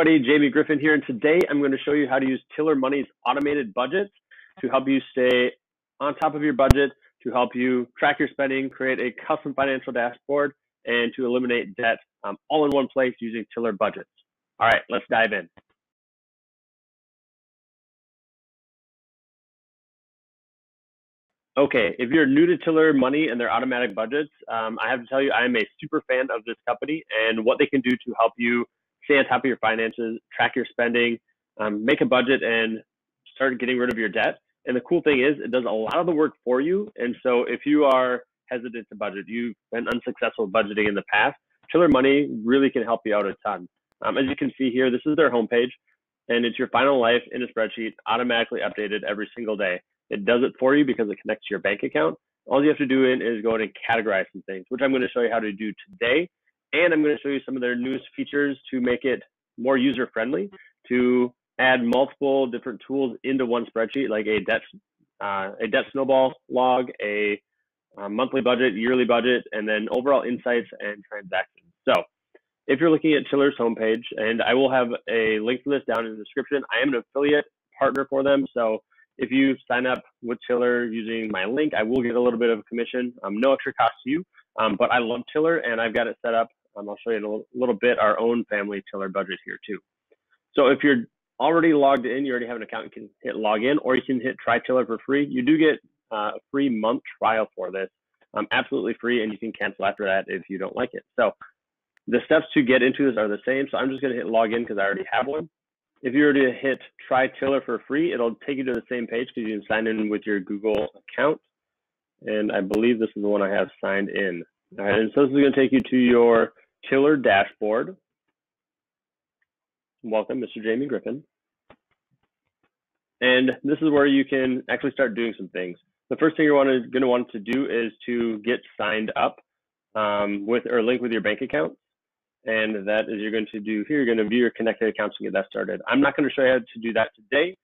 everybody, Jamie Griffin here, and today I'm going to show you how to use Tiller Money's automated budgets to help you stay on top of your budget, to help you track your spending, create a custom financial dashboard, and to eliminate debt um, all in one place using Tiller budgets. All right, let's dive in. Okay, if you're new to Tiller Money and their automatic budgets, um, I have to tell you, I am a super fan of this company and what they can do to help you stay on top of your finances, track your spending, um, make a budget, and start getting rid of your debt. And the cool thing is, it does a lot of the work for you. And so, if you are hesitant to budget, you've been unsuccessful budgeting in the past, Tiller Money really can help you out a ton. Um, as you can see here, this is their homepage, and it's your final life in a spreadsheet, automatically updated every single day. It does it for you because it connects to your bank account. All you have to do in is go in and categorize some things, which I'm going to show you how to do today. And I'm going to show you some of their newest features to make it more user friendly, to add multiple different tools into one spreadsheet, like a debt, uh, a debt snowball log, a, a monthly budget, yearly budget, and then overall insights and transactions. So if you're looking at Tiller's homepage, and I will have a link to this down in the description, I am an affiliate partner for them. So if you sign up with Tiller using my link, I will get a little bit of a commission, um, no extra cost to you. Um, but I love Tiller and I've got it set up um, I'll show you in a little bit our own family Tiller budget here too. So if you're already logged in, you already have an account, you can hit log in or you can hit try Tiller for free. You do get uh, a free month trial for this, um, absolutely free, and you can cancel after that if you don't like it. So the steps to get into this are the same. So I'm just gonna hit log in because I already have one. If you were to hit try Tiller for free, it'll take you to the same page because you can sign in with your Google account. And I believe this is the one I have signed in. All right, and so this is gonna take you to your Tiller dashboard. Welcome, Mr. Jamie Griffin. And this is where you can actually start doing some things. The first thing you're going to want to do is to get signed up um, with or link with your bank account. And that is you're going to do here, you're going to view your connected accounts and get that started. I'm not going to show you how to do that today.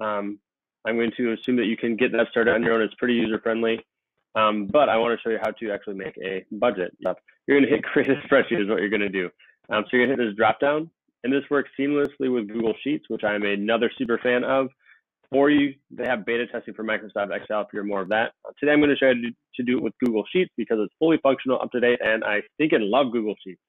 Um, I'm going to assume that you can get that started on your own. It's pretty user friendly. Um, but I want to show you how to actually make a budget. You're going to hit create a spreadsheet is what you're going to do. Um, so you're going to hit this drop down, and this works seamlessly with Google Sheets, which I'm another super fan of. For you, they have beta testing for Microsoft Excel if you're more of that. Uh, today I'm going to show you to do it with Google Sheets because it's fully functional, up to date, and I think and love Google Sheets.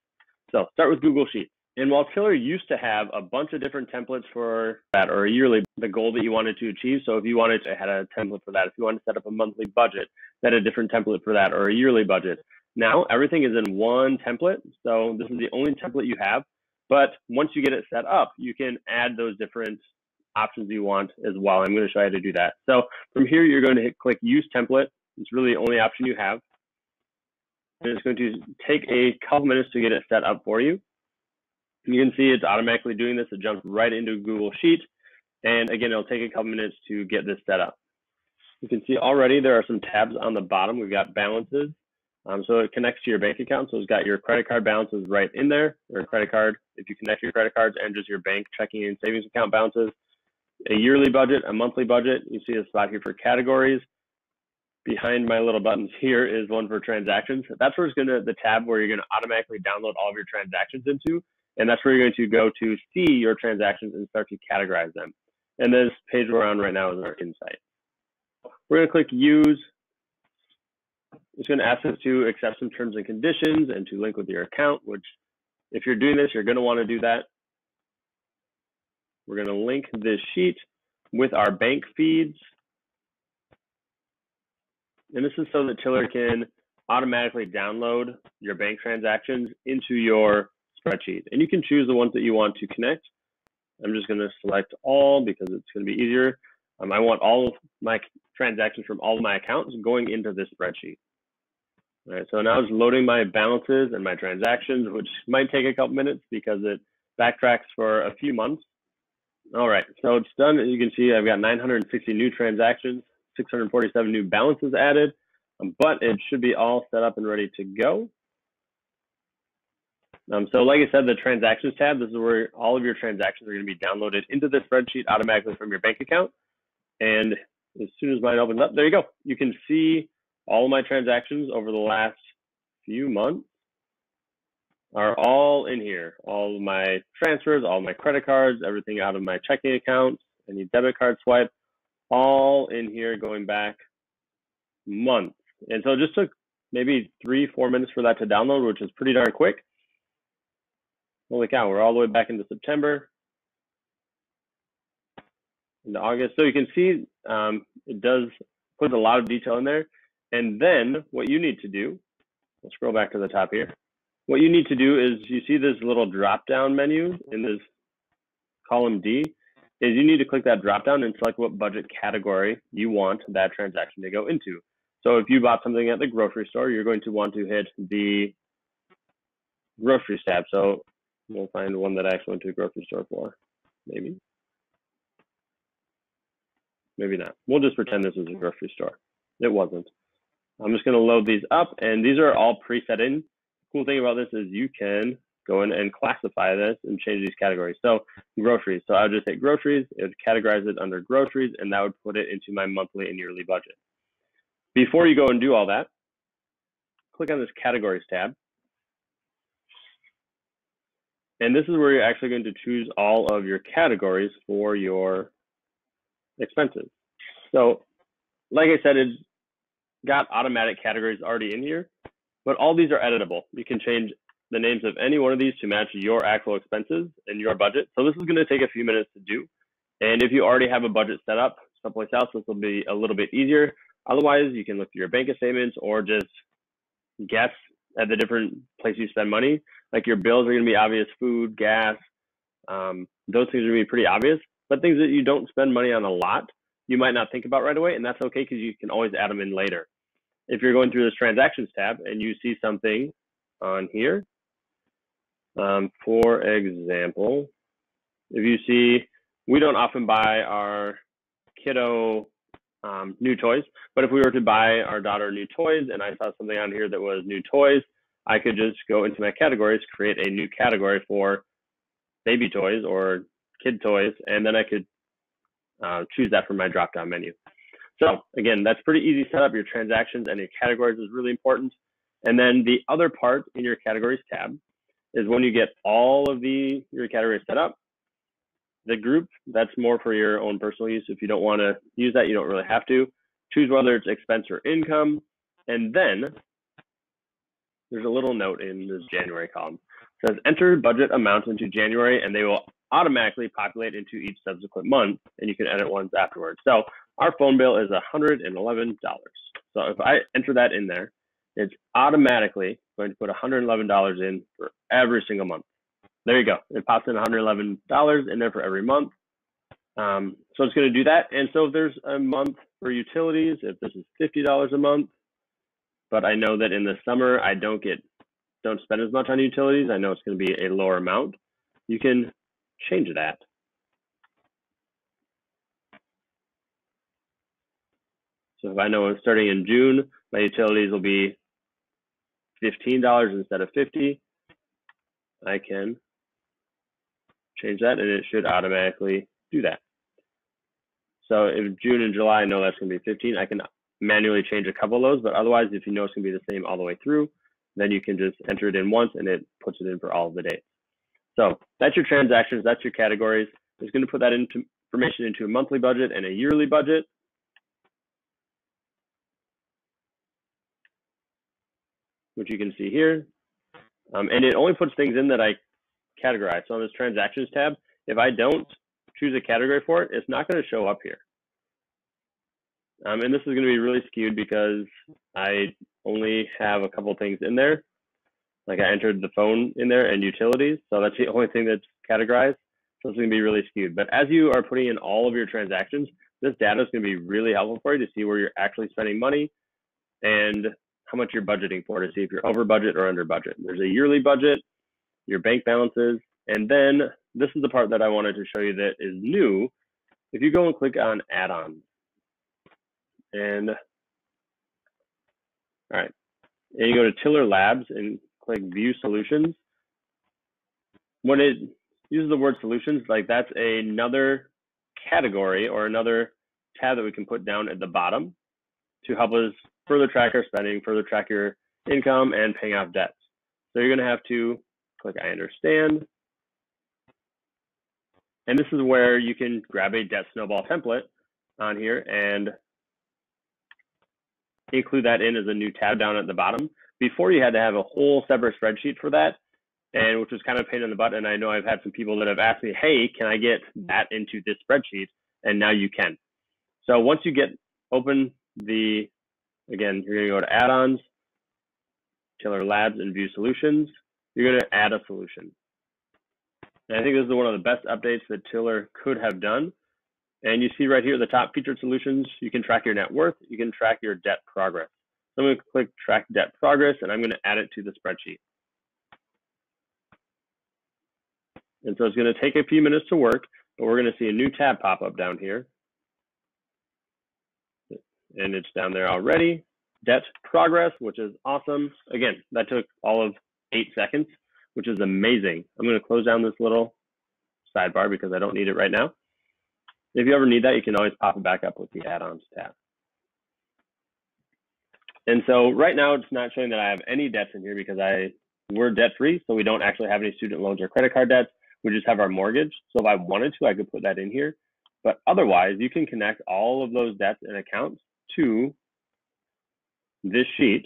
So start with Google Sheets. And while Tiller used to have a bunch of different templates for that or a yearly, the goal that you wanted to achieve. So if you wanted to had a template for that, if you wanted to set up a monthly budget, that a different template for that or a yearly budget. Now everything is in one template. So this is the only template you have. But once you get it set up, you can add those different options you want as well. I'm going to show you how to do that. So from here, you're going to hit click use template. It's really the only option you have. And it's going to take a couple minutes to get it set up for you. You can see it's automatically doing this. It jumps right into Google Sheet. And again, it'll take a couple minutes to get this set up. You can see already there are some tabs on the bottom. We've got balances. Um, so it connects to your bank account. So it's got your credit card balances right in there, or credit card, if you connect your credit cards and just your bank checking and savings account balances. A yearly budget, a monthly budget. You see a spot here for categories. Behind my little buttons here is one for transactions. That's where it's gonna, the tab where you're gonna automatically download all of your transactions into. And that's where you're going to go to see your transactions and start to categorize them. And this page we're on right now is our insight. We're going to click use. It's going to ask us to accept some terms and conditions and to link with your account, which if you're doing this, you're going to want to do that. We're going to link this sheet with our bank feeds. And this is so that Tiller can automatically download your bank transactions into your spreadsheet. And you can choose the ones that you want to connect. I'm just going to select all because it's going to be easier. Um, I want all of my transactions from all of my accounts going into this spreadsheet. All right, so now it's loading my balances and my transactions, which might take a couple minutes because it backtracks for a few months. All right, so it's done. You can see I've got 960 new transactions, 647 new balances added, um, but it should be all set up and ready to go. Um, so like I said, the transactions tab, this is where all of your transactions are going to be downloaded into the spreadsheet automatically from your bank account. And as soon as mine opens up, there you go. You can see all of my transactions over the last few months. are all in here. All my transfers, all my credit cards, everything out of my checking account, any debit card swipe, all in here going back months. And so it just took maybe three, four minutes for that to download, which is pretty darn quick. Holy cow, we're all the way back into September, into August. So you can see um, it does put a lot of detail in there. And then what you need to do, we'll scroll back to the top here. What you need to do is you see this little drop down menu in this column D is you need to click that drop down and select what budget category you want that transaction to go into. So if you bought something at the grocery store, you're going to want to hit the groceries tab. So we'll find one that I actually went to the grocery store for, maybe. Maybe not. We'll just pretend this is a grocery store. It wasn't. I'm just going to load these up, and these are all preset in. Cool thing about this is you can go in and classify this and change these categories. So groceries. So I would just hit groceries. It would categorize it under groceries, and that would put it into my monthly and yearly budget. Before you go and do all that, click on this categories tab. And this is where you're actually going to choose all of your categories for your expenses. So like I said, it's got automatic categories already in here, but all these are editable. You can change the names of any one of these to match your actual expenses and your budget. So this is going to take a few minutes to do. And if you already have a budget set up someplace else, this will be a little bit easier. Otherwise, you can look through your bank statements or just guess at the different places you spend money. Like your bills are going to be obvious, food, gas, um, those things are going to be pretty obvious. But things that you don't spend money on a lot, you might not think about right away, and that's okay because you can always add them in later. If you're going through this transactions tab and you see something on here, um, for example, if you see, we don't often buy our kiddo um, new toys, but if we were to buy our daughter new toys and I saw something on here that was new toys, I could just go into my categories, create a new category for baby toys or kid toys, and then I could uh, choose that from my drop down menu. So again, that's pretty easy setup. Your transactions and your categories is really important. And then the other part in your categories tab is when you get all of the your categories set up, the group, that's more for your own personal use. If you don't want to use that, you don't really have to. Choose whether it's expense or income. And then there's a little note in this January column. It says enter budget amount into January and they will automatically populate into each subsequent month and you can edit ones afterwards. So our phone bill is $111. So if I enter that in there, it's automatically going to put $111 in for every single month. There you go. It pops in $111 in there for every month. Um, so it's going to do that. And so if there's a month for utilities, if this is $50 a month, but I know that in the summer I don't get don't spend as much on utilities, I know it's going to be a lower amount. You can change that. So if I know starting in June, my utilities will be $15 instead of 50, I can change that and it should automatically do that. So if June and July, I know that's going to be 15, I can manually change a couple of those, but otherwise, if you know it's going to be the same all the way through, then you can just enter it in once and it puts it in for all of the dates. So that's your transactions, that's your categories. It's going to put that into information into a monthly budget and a yearly budget. Which you can see here. Um, and it only puts things in that I categorize. So on this transactions tab, if I don't choose a category for it, it's not going to show up here. Um, and this is going to be really skewed because I only have a couple things in there like I entered the phone in there and utilities. So that's the only thing that's categorized. So it's going to be really skewed. But as you are putting in all of your transactions, this data is going to be really helpful for you to see where you're actually spending money and how much you're budgeting for to see if you're over budget or under budget. There's a yearly budget, your bank balances, and then this is the part that I wanted to show you that is new. If you go and click on add-ons, and all right, and you go to Tiller Labs and click view solutions. When it uses the word solutions, like that's another category or another tab that we can put down at the bottom to help us further track our spending, further track your income and paying off debts. So you're going to have to click I understand. And this is where you can grab a debt snowball template on here and include that in as a new tab down at the bottom. Before you had to have a whole separate spreadsheet for that, and which was kind of pain in the butt. And I know I've had some people that have asked me, hey, can I get that into this spreadsheet? And now you can. So once you get open the, again, you're gonna go to add-ons, Tiller Labs and View Solutions. You're gonna add a solution. And I think this is one of the best updates that Tiller could have done. And you see right here, the top featured solutions, you can track your net worth, you can track your debt progress. So I'm going to click track debt progress and I'm going to add it to the spreadsheet. And so it's going to take a few minutes to work, but we're going to see a new tab pop up down here. And it's down there already. Debt progress, which is awesome. Again, that took all of eight seconds, which is amazing. I'm going to close down this little sidebar because I don't need it right now. If you ever need that, you can always pop it back up with the add-ons tab. And so right now it's not showing that I have any debts in here because I we're debt free, so we don't actually have any student loans or credit card debts. We just have our mortgage. So if I wanted to, I could put that in here. But otherwise, you can connect all of those debts and accounts to this sheet,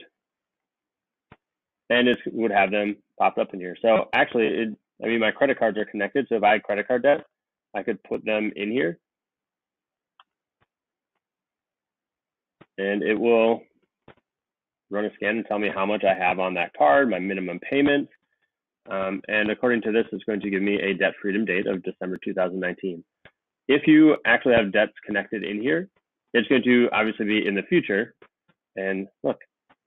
and it would have them popped up in here. So actually, it, I mean, my credit cards are connected. So if I had credit card debt, I could put them in here and it will run a scan and tell me how much I have on that card, my minimum payment. Um, and according to this, it's going to give me a debt freedom date of December 2019. If you actually have debts connected in here, it's going to obviously be in the future. And look,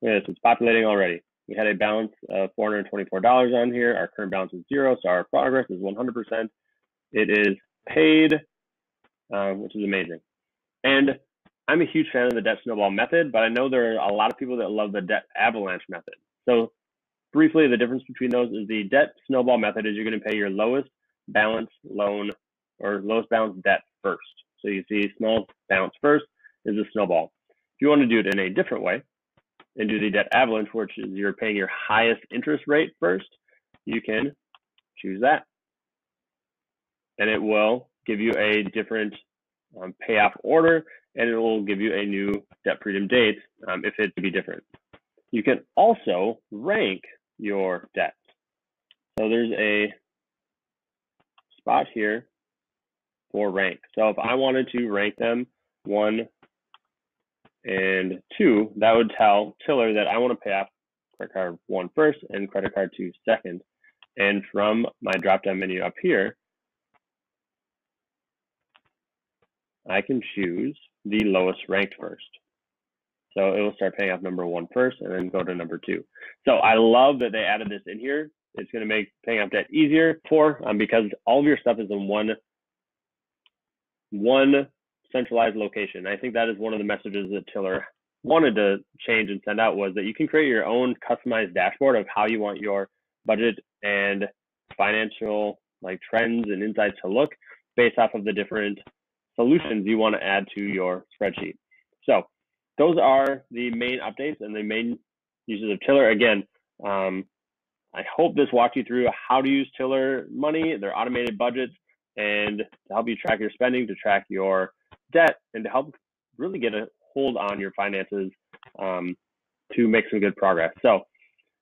look at this, it's populating already. We had a balance of $424 on here. Our current balance is zero, so our progress is 100%. It is paid, um, which is amazing. And I'm a huge fan of the debt snowball method, but I know there are a lot of people that love the debt avalanche method. So briefly, the difference between those is the debt snowball method is you're going to pay your lowest balance loan or lowest balance debt first. So you see small balance first is a snowball. If you want to do it in a different way and do the debt avalanche, which is you're paying your highest interest rate first, you can choose that. And it will give you a different um, payoff order and it will give you a new debt freedom date um, if it be different. You can also rank your debt. So there's a spot here for rank. So if I wanted to rank them one and two, that would tell Tiller that I want to pay off credit card one first and credit card two second. And from my drop down menu up here, I can choose the lowest ranked first. So it will start paying off number one first and then go to number two. So I love that they added this in here. It's going to make paying off debt easier for um, because all of your stuff is in one one centralized location. I think that is one of the messages that Tiller wanted to change and send out was that you can create your own customized dashboard of how you want your budget and financial like trends and insights to look based off of the different solutions you want to add to your spreadsheet. So those are the main updates and the main uses of Tiller. Again, um, I hope this walked you through how to use Tiller money, their automated budgets, and to help you track your spending, to track your debt, and to help really get a hold on your finances um, to make some good progress. So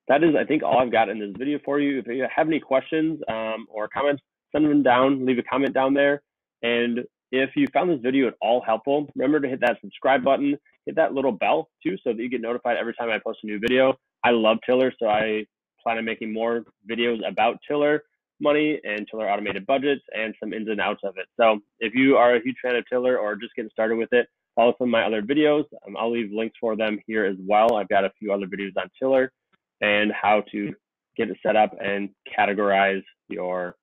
that is, I think, all I've got in this video for you. If you have any questions um, or comments, send them down, leave a comment down there. And if you found this video at all helpful, remember to hit that subscribe button, hit that little bell too, so that you get notified every time I post a new video. I love Tiller, so I plan on making more videos about Tiller money and Tiller automated budgets and some ins and outs of it. So if you are a huge fan of Tiller or just getting started with it, follow some of my other videos. Um, I'll leave links for them here as well. I've got a few other videos on Tiller and how to get it set up and categorize your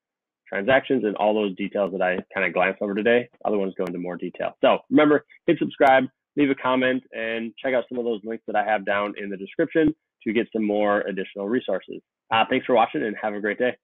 transactions and all those details that I kind of glanced over today. Other ones go into more detail. So remember, hit subscribe, leave a comment, and check out some of those links that I have down in the description to get some more additional resources. Uh, thanks for watching and have a great day.